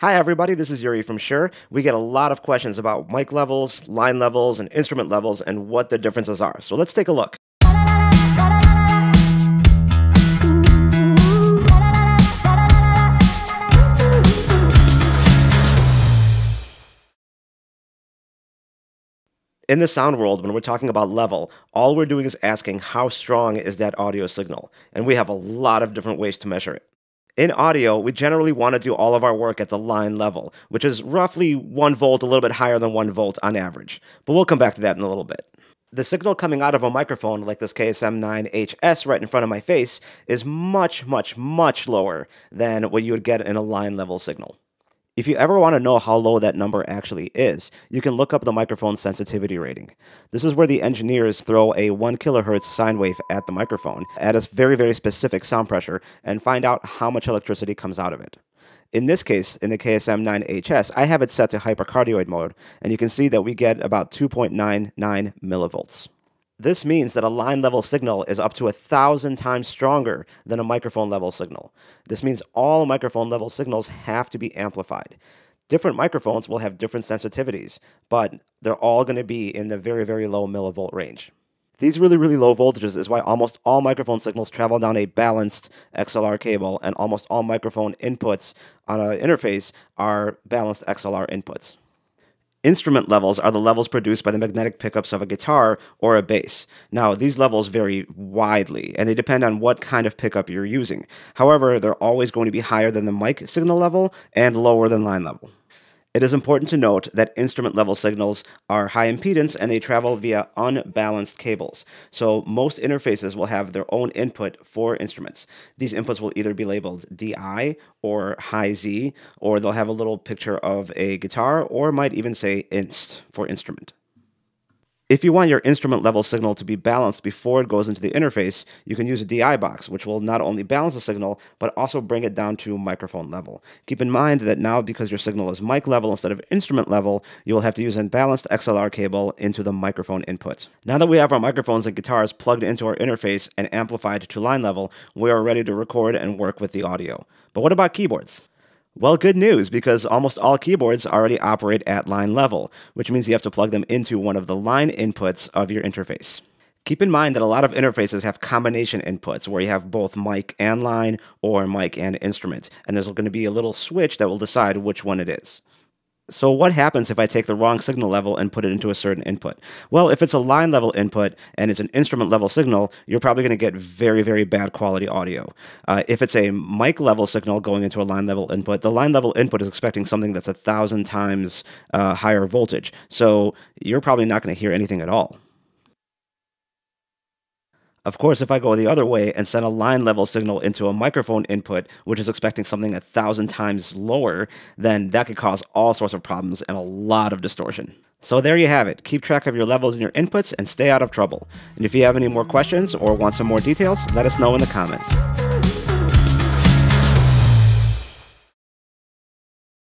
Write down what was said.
Hi, everybody. This is Yuri from Shure. We get a lot of questions about mic levels, line levels, and instrument levels and what the differences are. So let's take a look. In the sound world, when we're talking about level, all we're doing is asking how strong is that audio signal, and we have a lot of different ways to measure it. In audio, we generally want to do all of our work at the line level, which is roughly 1 volt, a little bit higher than 1 volt on average. But we'll come back to that in a little bit. The signal coming out of a microphone like this KSM9HS right in front of my face is much, much, much lower than what you would get in a line level signal. If you ever want to know how low that number actually is, you can look up the microphone sensitivity rating. This is where the engineers throw a 1 kilohertz sine wave at the microphone at a very, very specific sound pressure and find out how much electricity comes out of it. In this case, in the KSM9HS, I have it set to hypercardioid mode, and you can see that we get about 2.99 millivolts. This means that a line level signal is up to a thousand times stronger than a microphone level signal. This means all microphone level signals have to be amplified. Different microphones will have different sensitivities, but they're all going to be in the very, very low millivolt range. These really, really low voltages is why almost all microphone signals travel down a balanced XLR cable, and almost all microphone inputs on an interface are balanced XLR inputs. Instrument levels are the levels produced by the magnetic pickups of a guitar or a bass. Now, these levels vary widely, and they depend on what kind of pickup you're using. However, they're always going to be higher than the mic signal level and lower than line level. It is important to note that instrument level signals are high impedance and they travel via unbalanced cables. So most interfaces will have their own input for instruments. These inputs will either be labeled DI or high Z, or they'll have a little picture of a guitar, or might even say inst for instrument. If you want your instrument level signal to be balanced before it goes into the interface, you can use a DI box, which will not only balance the signal, but also bring it down to microphone level. Keep in mind that now, because your signal is mic level instead of instrument level, you will have to use a balanced XLR cable into the microphone input. Now that we have our microphones and guitars plugged into our interface and amplified to line level, we are ready to record and work with the audio. But what about keyboards? Well, good news because almost all keyboards already operate at line level, which means you have to plug them into one of the line inputs of your interface. Keep in mind that a lot of interfaces have combination inputs where you have both mic and line or mic and instrument, and there's going to be a little switch that will decide which one it is. So what happens if I take the wrong signal level and put it into a certain input? Well, if it's a line level input and it's an instrument level signal, you're probably going to get very, very bad quality audio. Uh, if it's a mic level signal going into a line level input, the line level input is expecting something that's a thousand times uh, higher voltage. So you're probably not going to hear anything at all. Of course, if I go the other way and send a line level signal into a microphone input, which is expecting something a thousand times lower, then that could cause all sorts of problems and a lot of distortion. So there you have it. Keep track of your levels and your inputs and stay out of trouble. And if you have any more questions or want some more details, let us know in the comments.